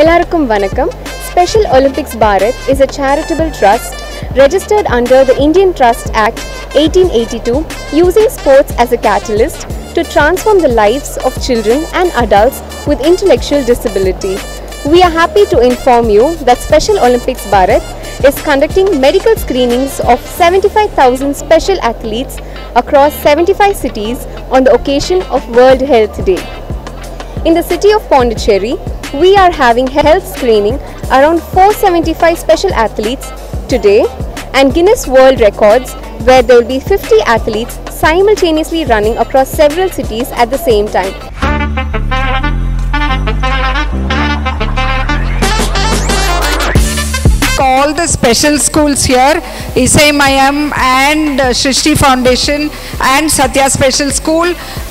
எல்லாருக்கும் வணக்கம் Special Olympics Bharat is a charitable trust registered under the Indian Trust Act 1882 using sports as a catalyst to transform the lives of children and adults with intellectual disability. We are happy to inform you that Special Olympics Bharat is conducting medical screenings of 75,000 special athletes across 75 cities on the occasion of World Health Day. In the city of Pondicherry, we are having health screening around 475 special athletes today and Guinness World Records where there will be 50 athletes simultaneously running across several cities at the same time. all the special schools here, Isai Mayam and uh, Shrishti Foundation and Satya Special School,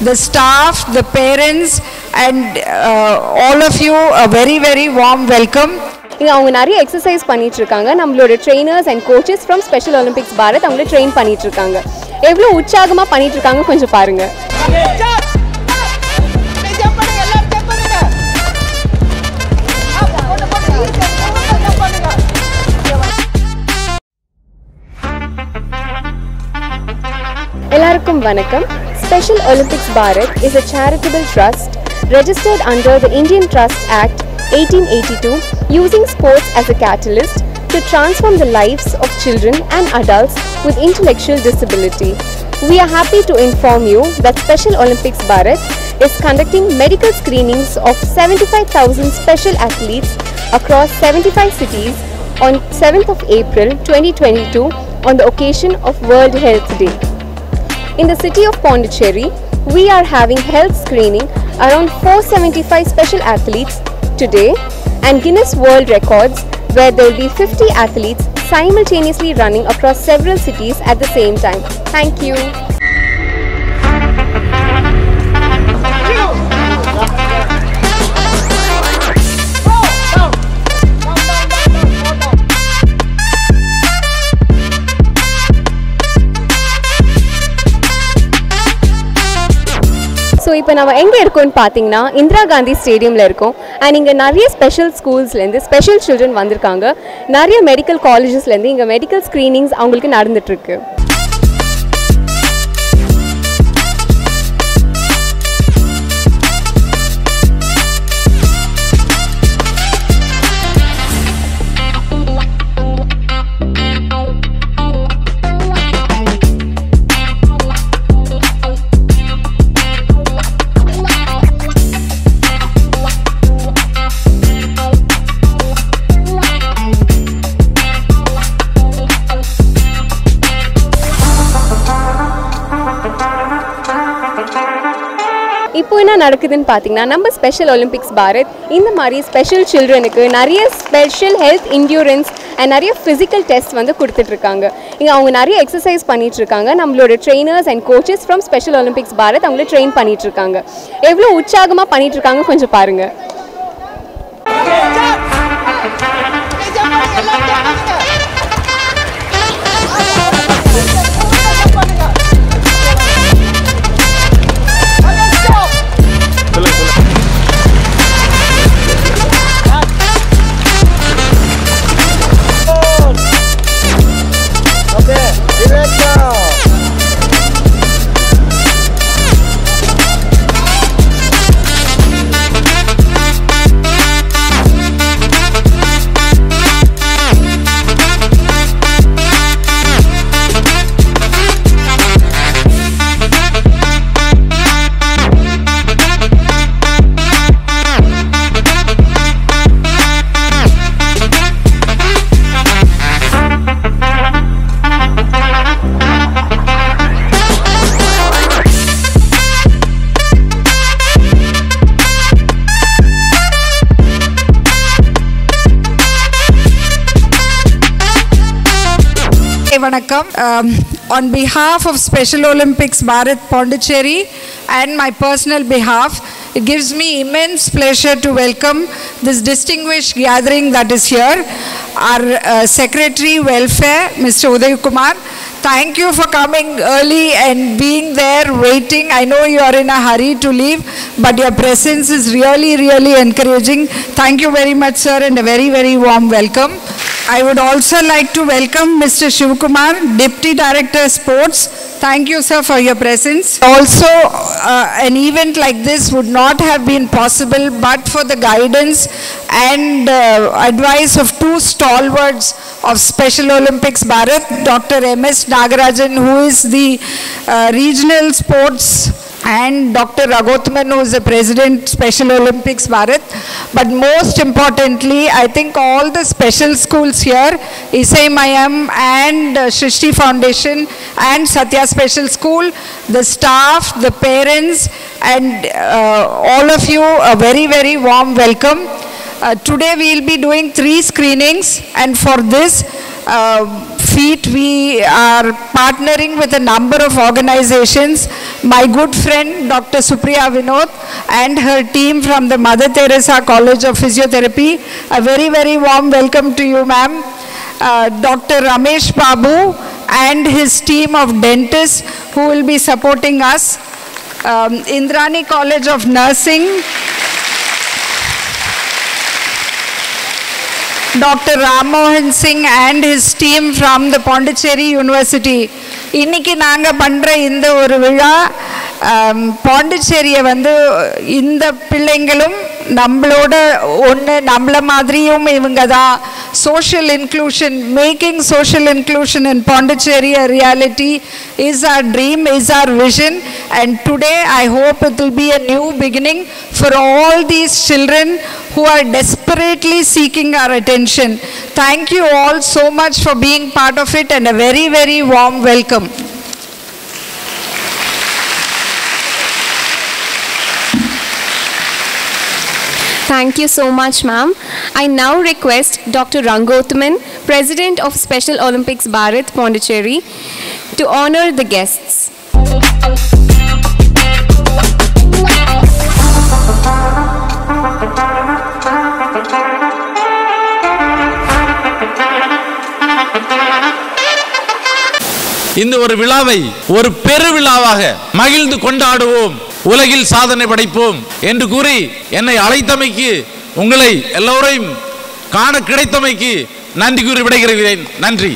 the staff, the parents and uh, all of you a very very warm welcome. இங்கே அவங்க நிறைய exercise பண்ணிட்டு இருக்காங்க நம்மளோட trainers and coaches from Special Olympics Bharat அவங்கள train பண்ணிட்டு இருக்காங்க எவ்வளோ உற்சாகமாக பண்ணிட்டு இருக்காங்க கொஞ்சம் பாருங்க. Vanakkam. Special Olympics Bharat is a charitable trust registered under the Indian Trust Act 1882 using sports as a catalyst to transform the lives of children and adults with intellectual disability. We are happy to inform you that Special Olympics Bharat is conducting medical screenings of 75,000 special athletes across 75 cities on 7th of April 2022 on the occasion of World Health Day. In the city of Pondicherry, we are having health screening around 475 special athletes today and Guinness World Records where there will be 50 athletes simultaneously running across several cities at the same time. Thank you. So இப்போ நம்ம எங்கே இருக்கோம்னு பார்த்தீங்கன்னா இந்திரா காந்தி ஸ்டேடியமில் இருக்கோம். And இங்கே நிறைய special ஸ்கூல்ஸ்லேருந்து special children வந்திருக்காங்க. நிறைய மெடிக்கல் காலேஜஸ்லேருந்து இங்கே மெடிக்கல் ஸ்க்ரீனிங்ஸ் அவங்களுக்கு நடந்துட்டுருக்கு நடக்குதுன்னு பார்த்தீங்கன்னா நம்ம ஸ்பெஷல் ஒலிம்பிக்ஸ் பாரத் இந்த மாதிரி ஸ்பெஷல் சில்ட்ரனுக்கு நிறைய ஸ்பெஷல் ஹெல்த் இன்டியூரன்ஸ் அண்ட் நிறைய ஃபிசிக்கல் டெஸ்ட் வந்து கொடுத்துட்ருக்காங்க. இங்கே அவங்க நிறைய எக்ஸசைஸ் பண்ணிட்டு இருக்காங்க நம்மளோட trainers and coaches from Special Olympics Bharat அவங்கள ட்ரெயின் பண்ணிகிட்ருக்காங்க எவ்வளோ உற்சாகமாக பண்ணிகிட்ருக்காங்க கொஞ்சம் பாருங்க. Um, on behalf of Special Olympics Bharat Pondicherry and my personal behalf, It gives me immense pleasure to welcome this distinguished gathering that is here. Our uh, Secretary Welfare, Mr. Uday Kumar, thank you for coming early and being there waiting. I know you are in a hurry to leave, but your presence is really, really encouraging. Thank you very much, sir, and a very, very warm welcome. I would also like to welcome Mr. Shivkumar, Deputy Director Sports. Thank you, sir, for your presence. Also, uh, an event like this would not have been possible but for the guidance and uh, advice of two stalwarts of Special Olympics Bharat, Dr. M.S. Nagarajan, who is the uh, regional sports and Dr. Ragotman, who is the president, Special Olympics Bharat. But most importantly, I think all the special schools here, Isai Mayam and uh, Shrishti Foundation and Satya Special School, the staff, the parents, and uh, all of you, a very, very warm welcome. Uh, today we will be doing three screenings and for this uh, feat we are partnering with a number of organizations. My good friend Dr. Supriya Vinod and her team from the Mother Teresa College of Physiotherapy. A very, very warm welcome to you ma'am. Uh, Dr. Ramesh Babu and his team of dentists who will be supporting us. Um, Indrani College of Nursing, Dr. Ram Mohan Singh and his team from the Pondicherry University. இன்னைக்கு நாங்கள் பண்ணுற இந்த ஒரு விழா பாண்டிச்சேரியை வந்து இந்த பிள்ளைங்களும் நம்மளோட ஒன்று நம்மள மாதிரியும் இவங்க தான் social inclusion, making social inclusion in Pondicherry a reality is our dream, is our vision. And today I hope it will be a new beginning for all these children who are desperately seeking our attention. Thank you all so much for being part of it and a very, very warm welcome. Thank you so much, ma'am. I now request Dr. Rangothaman, President of Special Olympics Bharat Pondicherry, to honor the guests. இந்த ஒரு விழாவை ஒரு பெருவிழாவாக மகிழ்ந்து கொண்டாடுவோம் உலகில் சாதனை படைப்போம் என்று கூறி என்னை அழைத்தமைக்கு உங்களை எல்லோரையும் காண கிடைத்தமைக்கு நன்றி கூறி விடைகிறேன் நன்றி.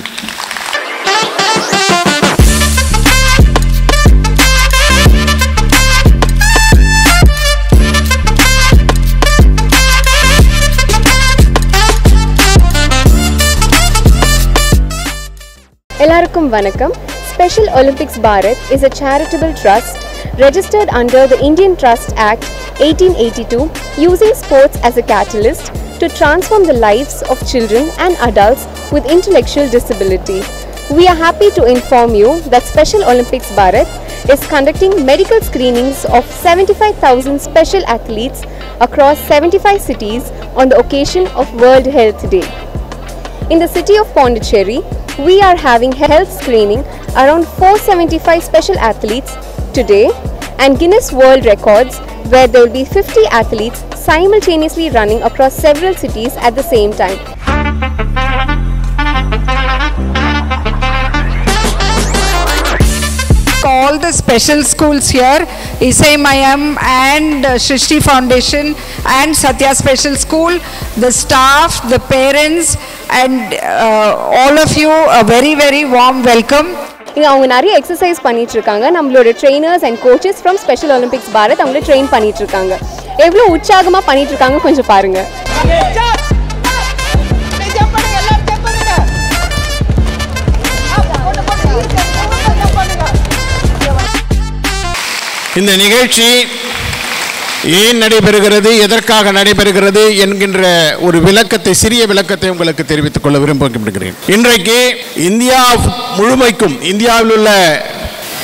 எல்லாருக்கும் வணக்கம். Special Olympics Bharat is a charitable trust registered under the Indian Trust Act 1882 using sports as a catalyst to transform the lives of children and adults with intellectual disability. We are happy to inform you that Special Olympics Bharat is conducting medical screenings of 75,000 special athletes across 75 cities on the occasion of World Health Day. In the city of Pondicherry, we are having health screening around 475 special athletes today and Guinness World Records where there will be 50 athletes simultaneously running across several cities at the same time. all the special schools here, Isai Mayam and uh, Shrishti Foundation and Satya Special School, the staff, the parents and uh, all of you a very, very warm welcome. இங்கே அவங்க நிறைய exercise பண்ணிகிட்ருக்காங்க நம்மளோட trainers and coaches from Special Olympics Bharat அவங்கள train பண்ணிகிட்ருக்காங்க எவ்வளோ உற்சாகமாக பண்ணிகிட்ருக்காங்க கொஞ்சம் பாருங்கள் இந்த நிகழ்ச்சி ஏன் நடைபெறுகிறது எதற்காக நடைபெறுகிறது என்கின்ற ஒரு விளக்கத்தை சிறிய விளக்கத்தை உங்களுக்கு தெரிவித்துக் கொள்ள விரும்புகிறேன் இன்றைக்கு இந்தியா முழுமைக்கும் இந்தியாவில் உள்ள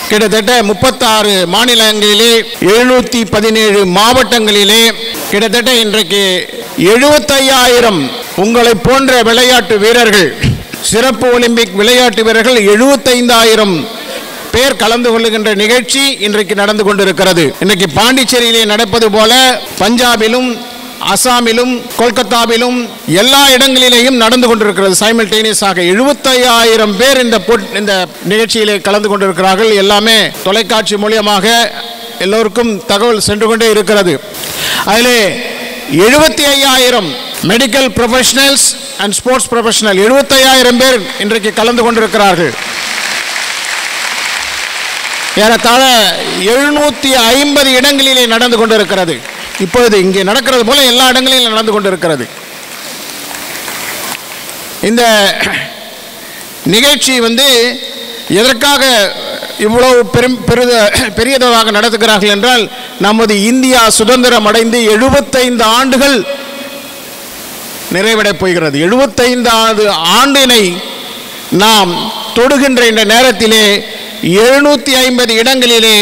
கிட்டத்தட்ட முப்பத்தாறு மாநிலங்களிலே எழுநூத்தி பதினேழு மாவட்டங்களிலே கிட்டத்தட்ட இன்றைக்கு எழுபத்தையாயிரம் உங்களை போன்ற விளையாட்டு வீரர்கள் சிறப்பு ஒலிம்பிக் விளையாட்டு வீரர்கள் எழுபத்தைந்தாயிரம் பேர் கலந்து கொள்ளுகின்ற நிகழ்ச்சி இன்றைக்கு நடந்து கொண்டிருக்கிறது. இன்றைக்கு பாண்டிச்சேரியிலே நடப்பது போல பஞ்சாபிலும் அசாமிலும் கொல்கத்தாவிலும் எல்லா இடங்களிலேயும் நடந்து கொண்டிருக்கிறது. சைமல்டேனியஸாக எழுபத்தையாயிரம் பேர் இந்த போட்- இந்த நிகழ்ச்சியிலே கலந்து கொண்டிருக்கிறார்கள். எல்லாமே தொலைக்காட்சி மூலியமாக எல்லோருக்கும் தகவல் சென்று கொண்டே இருக்கிறது. அதிலே எழுபத்தி ஐயாயிரம் medical professionals and sports professional எழுபத்தையாயிரம் பேர் இன்றைக்கு கலந்து கொண்டிருக்கிறார்கள். ஏறத்தாழ எழுநூற்றி ஐம்பது இடங்களிலே நடந்து கொண்டிருக்கிறது. இப்பொழுது இங்கே நடக்கிறது போல எல்லா இடங்களிலும் நடந்து கொண்டிருக்கிறது. இந்த நிகழ்ச்சி வந்து எதற்காக இவ்வளவு பெரும் பெரித பெரியதாக நடத்துகிறார்கள் என்றால் நமது இந்தியா சுதந்திரம் அடைந்து எழுபத்தைந்து ஆண்டுகள் நிறைவடைப் போகிறது. எழுபத்தைந்தாவது ஆண்டினை நாம் தொடுகின்ற இந்த நேரத்திலே எழுநூற்றி ஐம்பது இடங்களிலே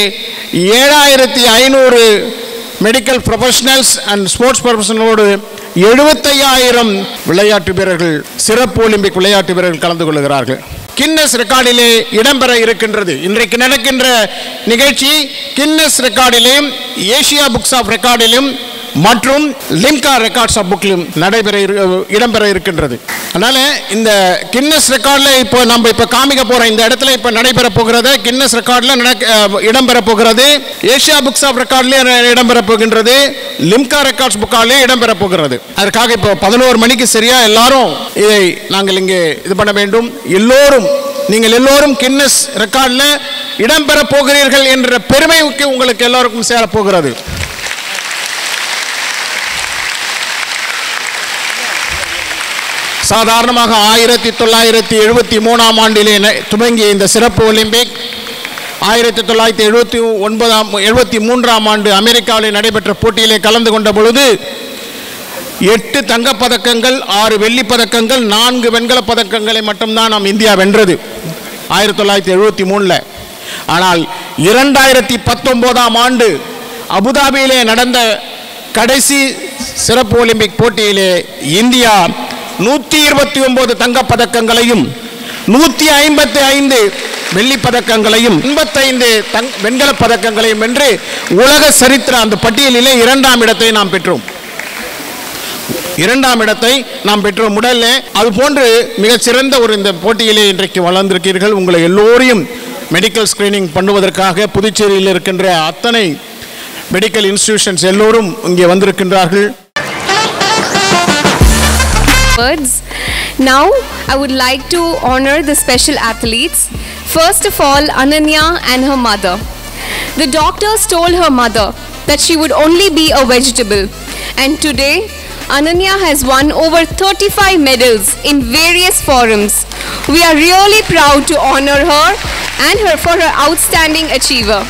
ஏழாயிரத்தி ஐநூறு மெடிக்கல் ப்ரொஃபஷனல்ஸ் அண்ட் ஸ்போர்ட்ஸ் ப்ரொஃபஷனலோடு எழுபத்தையாயிரம் விளையாட்டு வீரர்கள் சிறப்பு ஒலிம்பிக் விளையாட்டு வீரர்கள் கலந்து கொள்கிறார்கள். கின்னஸ் ரெக்கார்டிலே இடம்பெற இருக்கின்றது. இன்றைக்கு நடக்கின்ற நிகழ்ச்சி கின்னஸ் ரெக்கார்டிலேயும் ஏசியா புக்ஸ் ஆஃப் ரெக்கார்டிலும் மற்றும் லிம்கா ரெக்கார்ட்ஸ் ஆஃப் புக்கிலும் நடைபெற இரு- இடம்பெற இருக்கின்றது. அதனால இந்த கின்னஸ் ரெக்கார்டில் இப்போ நம்ம இப்போ காமிக்க போகிற இந்த இடத்துல இப்போ நடைபெற போகிறது கின்னஸ் ரெக்கார்டில் நடக்க இடம்பெற போகிறது ஏஷியா புக்ஸ் ஆஃப் ரெக்கார்ட்லேயே இடம்பெற போகின்றது லிம்கா ரெக்கார்ட்ஸ் புக்காலேயும் இடம்பெற போகிறது. அதற்காக இப்போ பதினோரு மணிக்கு சரியா எல்லாரும் இதை நாங்கள் இங்கே இது பண்ண வேண்டும். எல்லோரும் நீங்கள் எல்லோரும் கின்னஸ் ரெக்கார்டில் இடம்பெற போகிறீர்கள் என்ற பெருமைக்கு உங்களுக்கு எல்லோருக்கும் சேரப்போகிறது சாதாரணமாக ஆயிரத்தி தொள்ளாயிரத்தி எழுபத்தி மூணாம் ஆண்டிலே ந- துவங்கிய இந்த சிறப்பு ஒலிம்பிக் ஆயிரத்தி தொள்ளாயிரத்தி எழுபத்தி ஒன்பதாம் எழுபத்தி மூன்றாம் ஆண்டு அமெரிக்காவில் நடைபெற்ற போட்டியிலே கலந்து கொண்ட பொழுது எட்டு தங்கப் பதக்கங்கள் ஆறு வெள்ளிப் பதக்கங்கள் நான்கு வெண்கலப் பதக்கங்களை மட்டும்தான் நாம் இந்தியா வென்றது ஆயிரத்தி தொள்ளாயிரத்தி எழுபத்தி மூணில். ஆனால் இரண்டாயிரத்தி பத்தொம்போதாம் ஆண்டு அபுதாபியிலே நடந்த கடைசி சிறப்பு ஒலிம்பிக் போட்டியிலே இந்தியா நூற்றி இருபத்தி ஒன்பது தங்கப் பதக்கங்களையும் நூற்றி ஐம்பத்தி ஐந்து வெள்ளிப் பதக்கங்களையும் எண்பத்தைந்து தங் வெண்கலப் பதக்கங்களையும் வென்று உலக சரித்திர அந்த பட்டியலிலே இரண்டாம் இடத்தை நாம் பெற்றோம். இரண்டாம் இடத்தை நாம் பெற்றோம். முதல்ல அது போன்று மிகச்சிறந்த ஒரு இந்த போட்டியிலே இன்றைக்கு வளர்ந்திருக்கிறீர்கள். உங்களை எல்லோரையும் மெடிக்கல் ஸ்கிரீனிங் பண்ணுவதற்காக புதுச்சேரியில் இருக்கின்ற அத்தனை மெடிக்கல் இன்ஸ்டிடியூஷன்ஸ் எல்லோரும் இங்கே வந்திருக்கின்றார்கள். Words. Now, I would like to honor the special athletes. First of all, Ananya and her mother. The doctors told her mother that she would only be a vegetable. And today, Ananya has won over 35 medals in various forums. We are really proud to honor her and her for her outstanding achiever.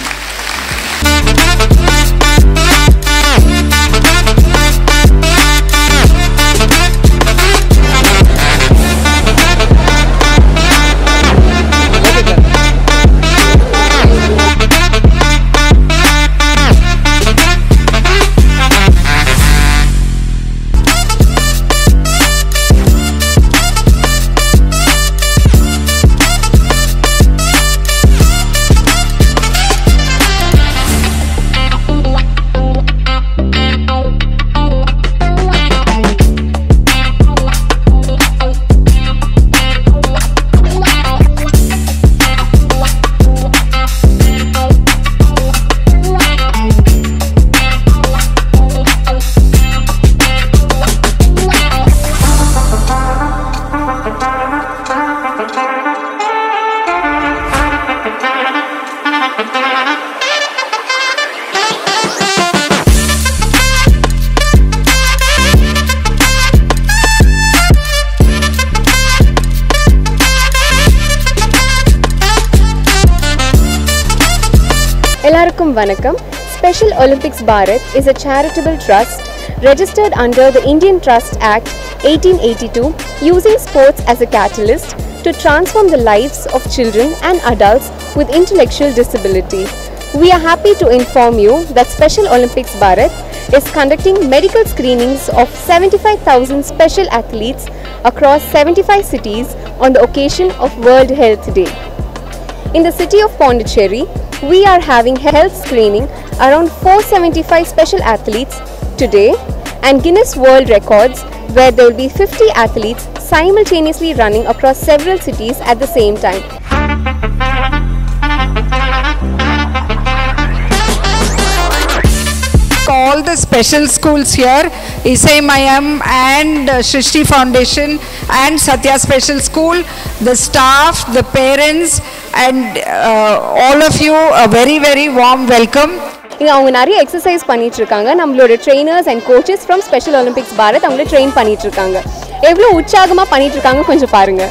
எல்லாருக்கும் வணக்கம் Special Olympics Bharat is a charitable trust registered under the Indian Trust Act 1882 using sports as a catalyst to transform the lives of children and adults with intellectual disability. We are happy to inform you that Special Olympics Bharat is conducting medical screenings of 75,000 special athletes across 75 cities on the occasion of World Health Day. In the city of Pondicherry, we are having health screening around 475 special athletes today and Guinness World Records where there will be 50 athletes simultaneously running across several cities at the same time. all the special schools here, Isai Mayam and uh, Shrishti Foundation and Satya Special School, the staff, the parents and all of you a very very warm welcome இங்கே அவங்க நிறைய exercise பண்ணிகிட்ருக்காங்க நம்மளோட trainers and coaches from Special Olympics Bharat அவங்கள train பண்ணிட்டு இருக்காங்க எவ்வளோ உற்சாகமாக பண்ணிகிட்ருக்காங்க கொஞ்சம் பாருங்க.